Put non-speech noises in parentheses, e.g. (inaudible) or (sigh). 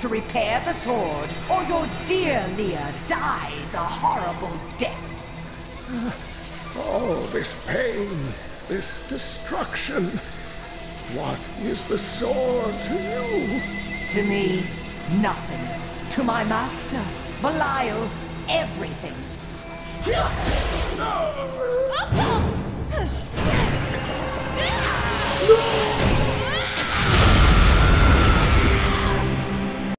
to repair the sword, or your dear Leah dies a horrible death. (laughs) All this pain, this destruction. What is the sword to you? To me, nothing. To my master, Belial, everything. (laughs)